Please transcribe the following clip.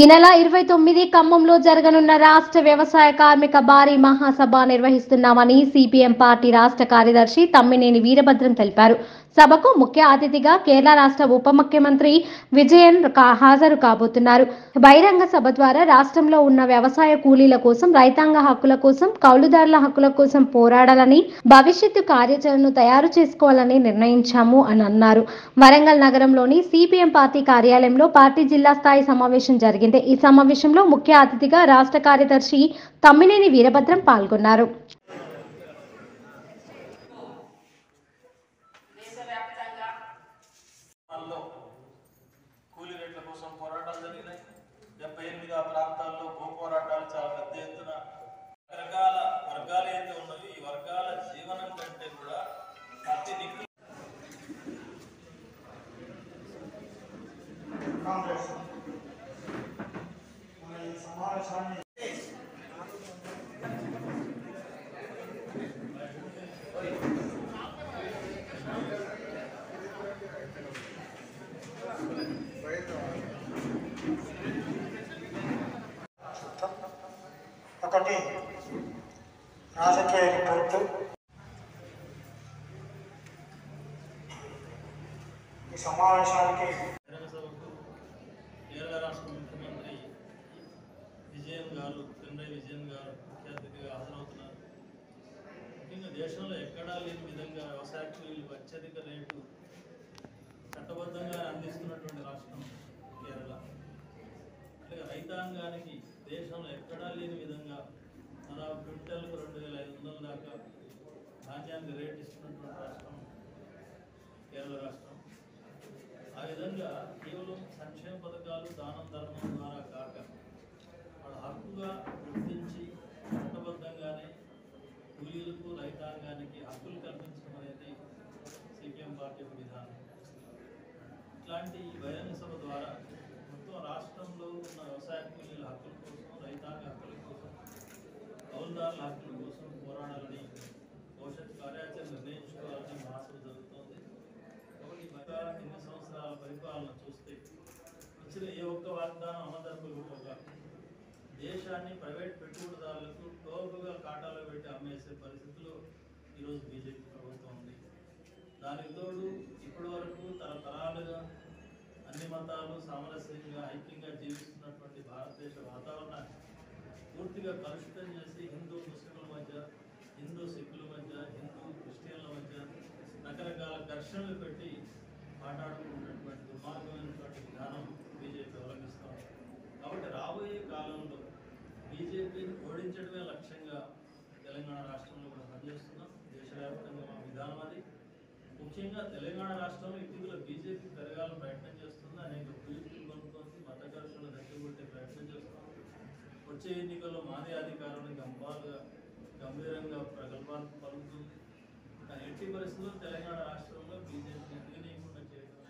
ఈ నెల ఇరవై తొమ్మిది ఖమ్మంలో జరగనున్న రాష్ట్ర వ్యవసాయ కార్మిక భారీ మహాసభ నిర్వహిస్తున్నామని సిపిఎం పార్టీ రాష్ట్ర కార్యదర్శి తమ్మినేని వీరభద్రం తెలిపారు. సభకు ముఖ్య అతిథిగా కేరళ రాష్ట్ర ఉప ముఖ్యమంత్రి విజయన్ హాజరు కాబోతున్నారు. బహిరంగ సభ ద్వారా రాష్ట్రంలో ఉన్న వ్యవసాయ కూలీల కోసం రైతాంగ హక్కుల కోసం కౌలుదారుల హక్కుల కోసం పోరాడాలని భవిష్యత్తు కార్యాచరణను తయారు చేసుకోవాలని నిర్ణయించాము అని అన్నారు. వరంగల్ నగరంలోని సిపిఎం పార్టీ కార్యాలయంలో పార్టీ జిల్లా స్థాయి సమావేశం జరిగింది. ఈ సమావేశంలో ముఖ్య అతిథిగా రాష్ట్ర కార్యదర్శి తమ్మినేని వీరభద్రం పాల్గొన్నారు. కాంగ్రెస్ మన ఈ సమావేశాన్ని ఒకటి రాజకీయ రిపోర్టు ఈ సమావేశానికి బహిరంగ సభకు కేరళ రాష్ట్ర ముఖ్యమంత్రి విజయన్ గారు పినరయి విజయన్ గారు ముఖ్య అతిథిగా హాజరవుతున్నారు. ముఖ్యంగా దేశంలో ఎక్కడా లేని విధంగా వ్యవసాయ కూలీలకు అత్యధిక రేటు చట్టబద్ధంగా అందిస్తున్నటువంటి రాష్ట్రం కేరళ. అలాగే రైతాంగానికి దేశంలో ఎక్కడా లేని విధంగా మన క్వింటల్కు రెండు వేల ఐదు వందల దాకా ధాన్యానికి రేట్ ఇస్తున్నటువంటి రాష్ట్రం కేరళ రాష్ట్రం. ఆ విధంగా కేవలం సంక్షేమ పథకాలు కూలీలకు రైతాంగానికి హక్కులు కల్పించడం అనేది సిపిఎం పార్టీ యొక్క విధానం. ఇట్లాంటి ఈ బహిరంగ సభ ద్వారా మొత్తం రాష్ట్రంలో ఉన్న వ్యవసాయ కూలీల హక్కుల కోసం రైతాంగ హక్కుల కోసం కౌలుదారుల హక్కుల కోసం పోరాడాలని భవిష్యత్ కార్యాచరణ నిర్ణయించుకోవాలని మహాసభ జరుగుతోంది. కాబట్టి గత ఎన్ని సంవత్సరాల పరిపాలన చూస్తే ఇచ్చిన ఏ ఒక్క వాగ్దానం అమలుజరపకపోగా దేశాన్ని ప్రైవేట్ పెట్టుబడిదారులకు టోపుగా కాటాలో పెట్టి అమ్మేసే పరిస్థితిలో ఈరోజు బీజేపీ ప్రభుత్వం ఉంది. దానికి తోడు ఇప్పటి వరకు తరతరాలుగా అన్ని మతాలు సామరస్యంగా ఐక్యంగా జీవిస్తున్నటువంటి భారతదేశ వాతావరణాన్ని పూర్తిగా కలుషితం చేసి హిందూ ముస్లింల మధ్య హిందూ సిక్కుల మధ్య హిందూ క్రిస్టియన్ల మధ్య రకరకాల ఘర్షణలు పెట్టి మాట్లాడుకున్నటువంటి దుర్మార్గమైనటువంటి విధానం బీజేపీ అవలంబిస్తాం తెలంగాణ రాష్ట్రంలో కూడా పనిచేస్తున్నాం. దేశవ్యాప్తంగా మా విధానం అది. ముఖ్యంగా తెలంగాణ రాష్ట్రంలో ఇటీవల బీజేపీ పెరగాలని ప్రయత్నం చేస్తుంది. అనేక కుయుక్తులు కొనుక్కొని మత ఘర్షణ రెచ్చగొట్టే ప్రయత్నం చేస్తుంది వచ్చే ఎన్నికల్లో మాదే అధికారాన్ని గంభాలుగా గంభీరంగా ప్రగల్భాలు పలుకుతుంది. కానీ ఎట్టి పరిస్థితుల్లో తెలంగాణ రాష్ట్రంలో బీజేపీ